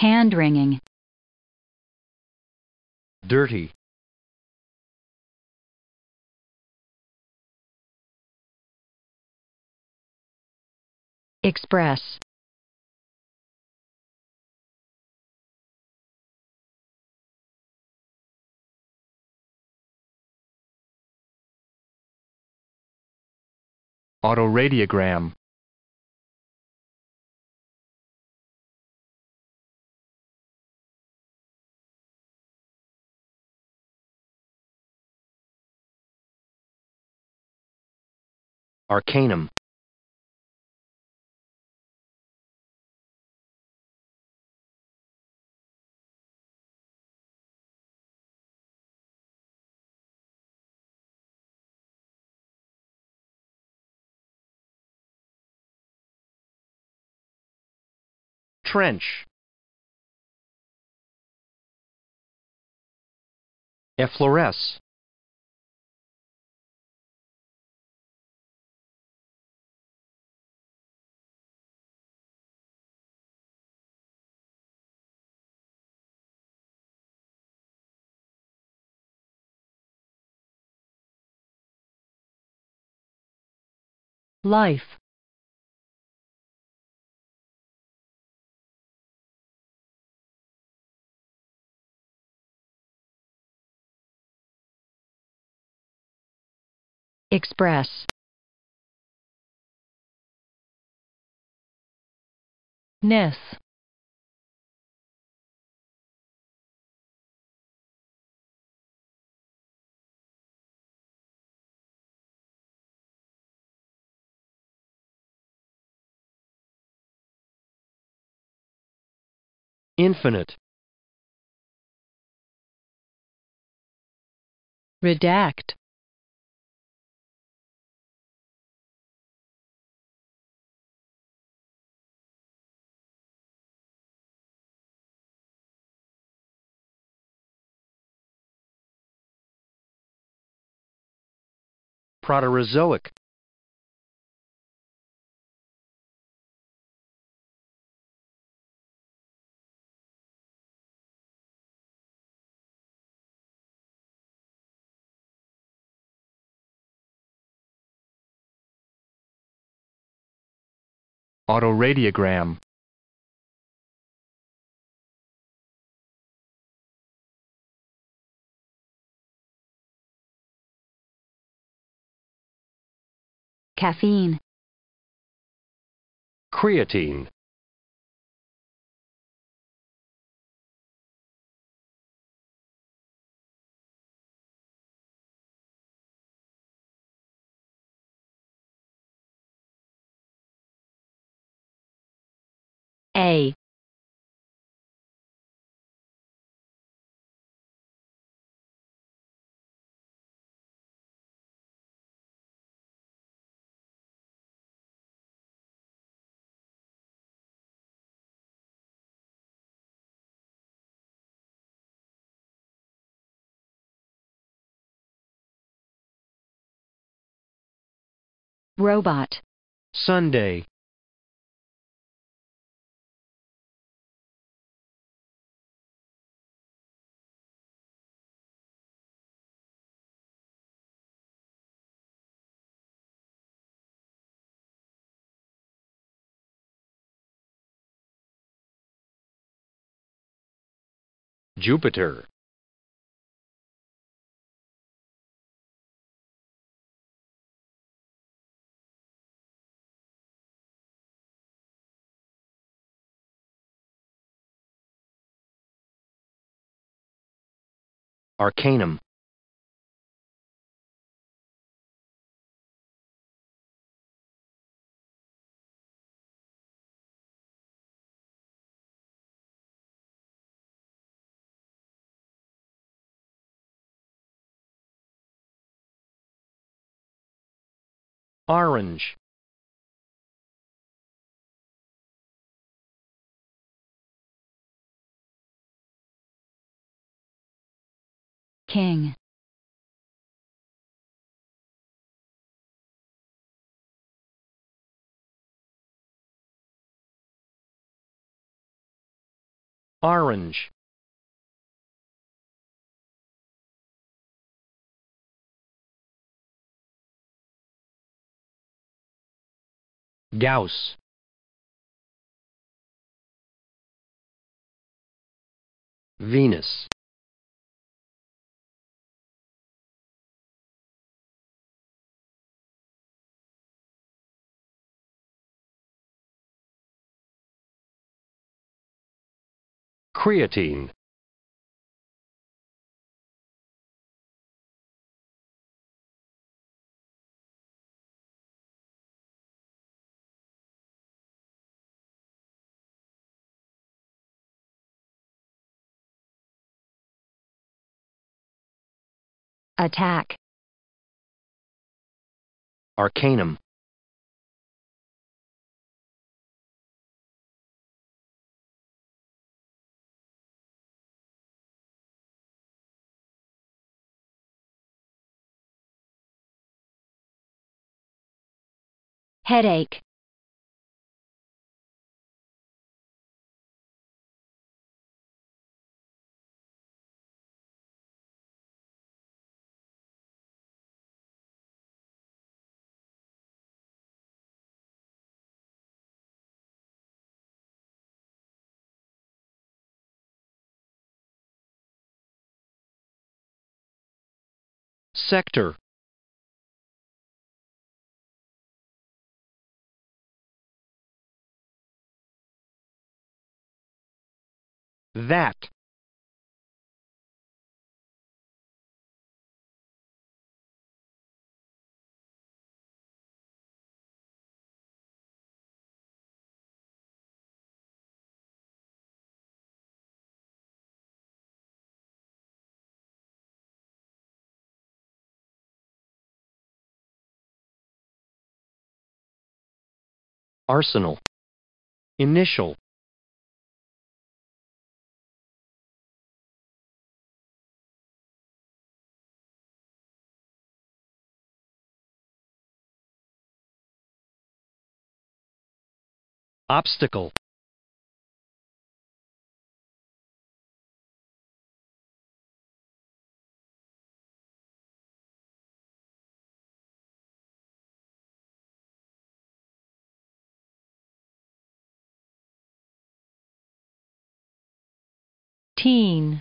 hand wringing, dirty, express, autoradiogram, arcanum, trench, effloresce, life, express, ness, infinite, redact, proterozoic, autoradiogram, caffeine, creatine, robot, Sunday, Jupiter, arcanum, orange, king, Orange. Gauss. Venus. Creatine. Attack. Arcanum. Headache. Sector. That. Arsenal. Initial. Obstacle. Teen.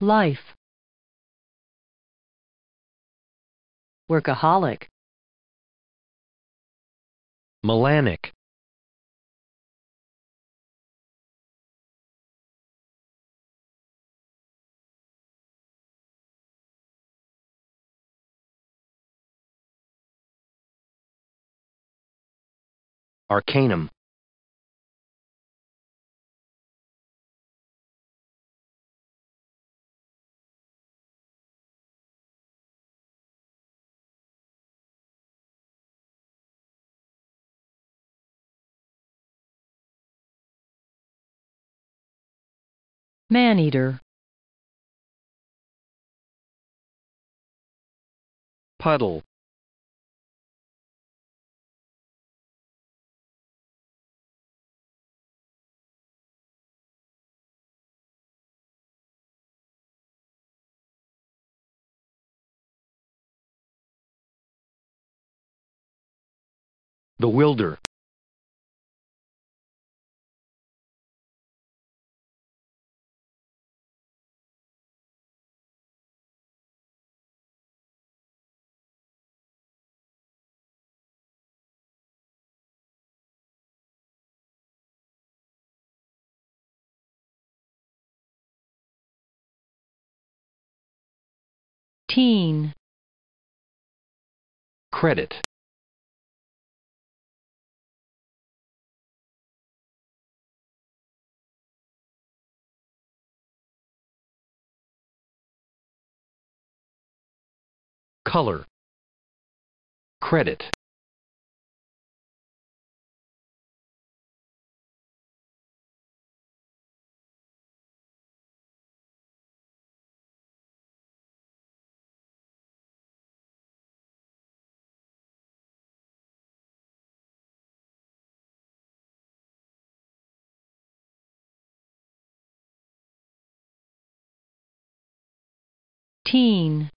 Life. Workaholic. Melanic. Arcanum. Maneater. Puddle. Bewilder. Teen. Credit. Color. Credit. Teen,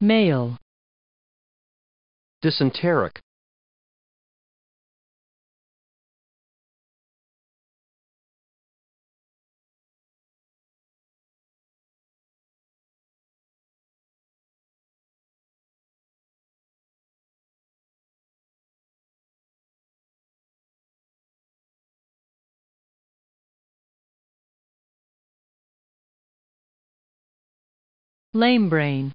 male, dysenteric, lame brain,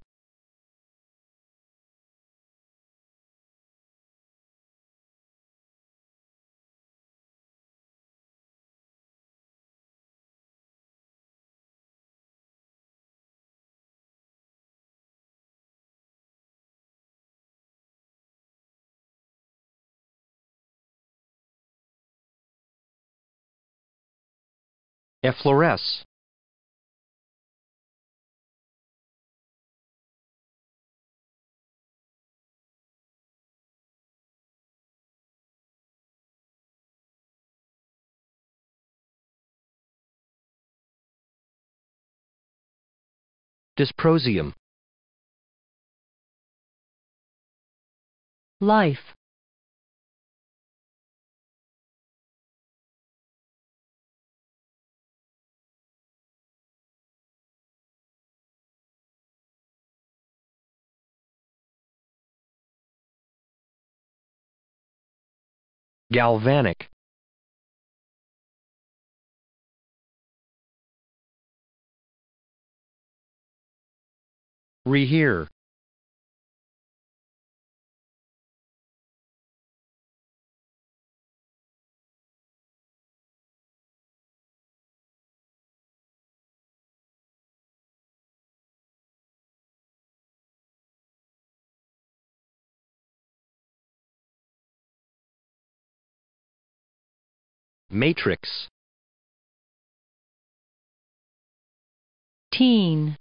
effloresce, dysprosium, life, galvanic, rehear, matrix, teen,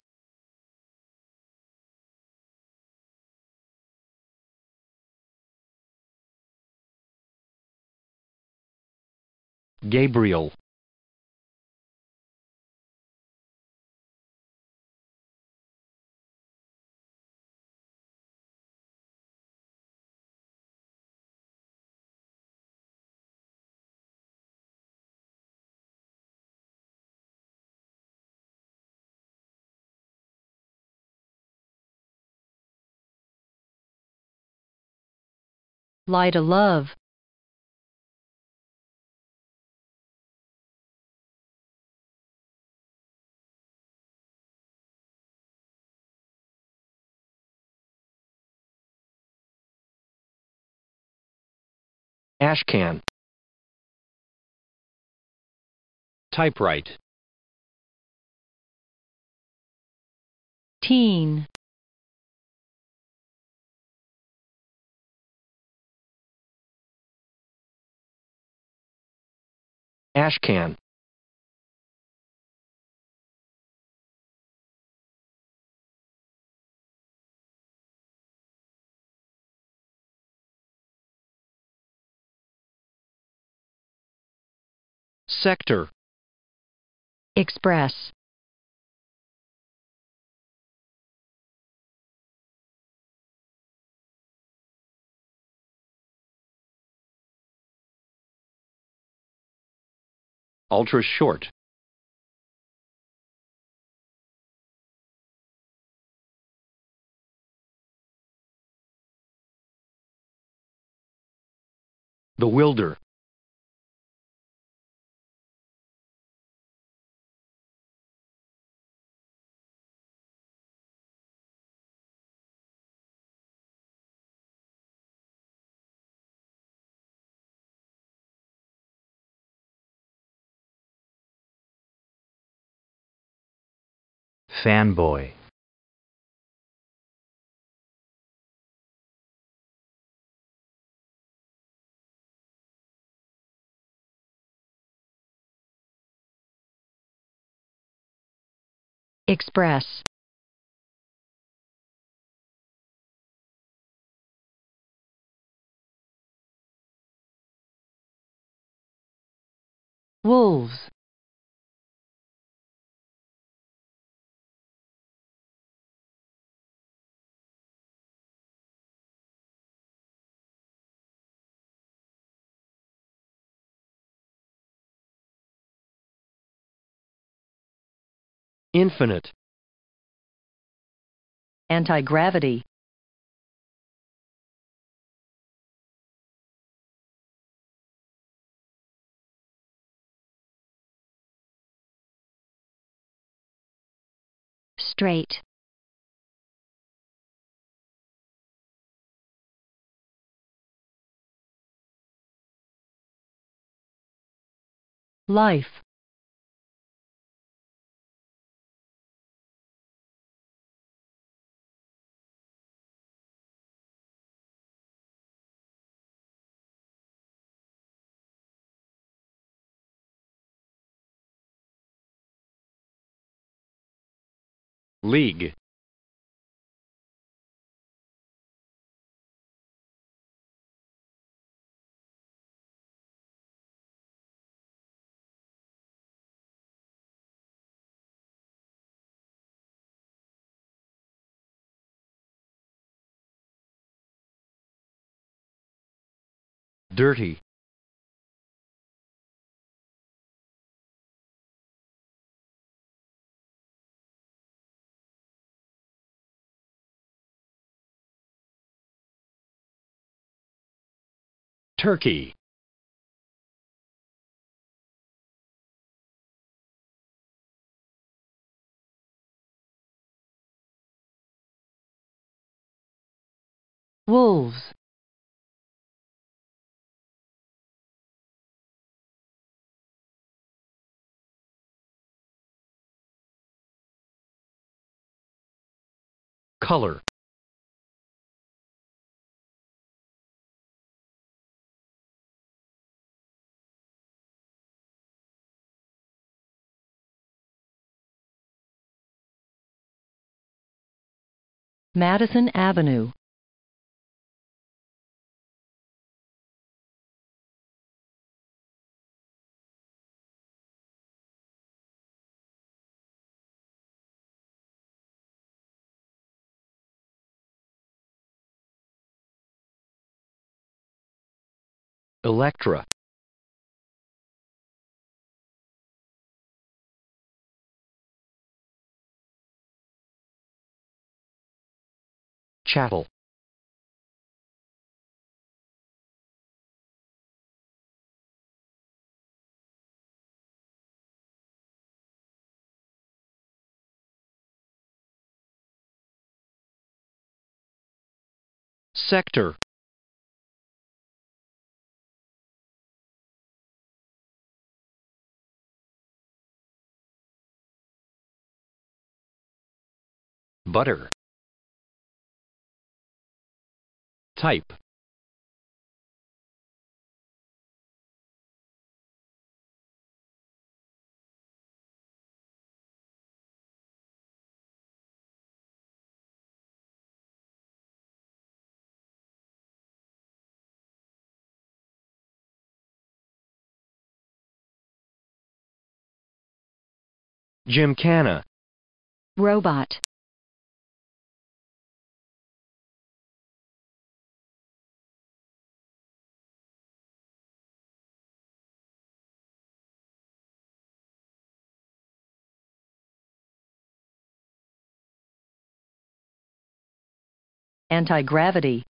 Gabriel, lie to love, ashcan, typewrite, teen, ashcan, sector, express, ultra short, bewilder, Fanboy. Express. Wolves. Infinite. Anti-gravity. straight, Life. League. Dirty. Turkey. Wolves. Color. Madison Avenue. Electra. Chattel. Sector. Butter. Type. Gymkhana. robot, Anti-gravity.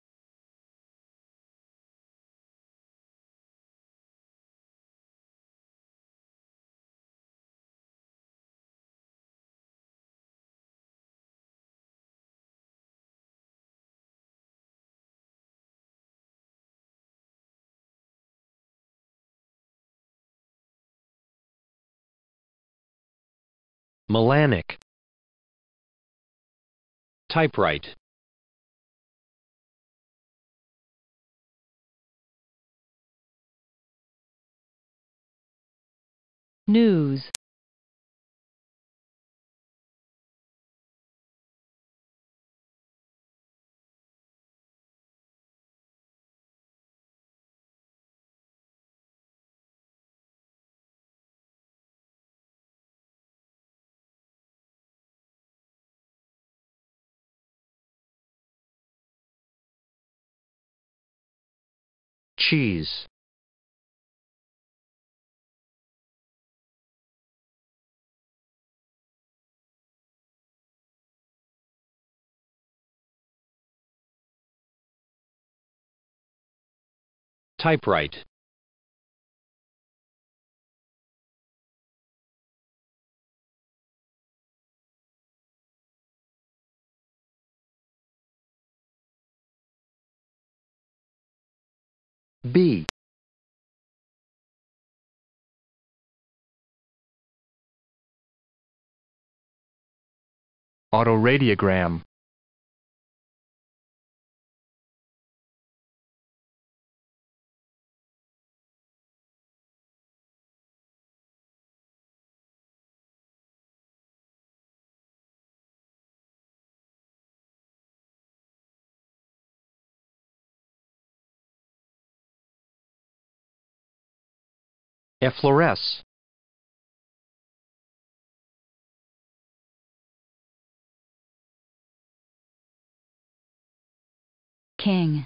Melanic. Typewrite. News. Cheese. Typewrite, B, Autoradiogram. Effloresce, King.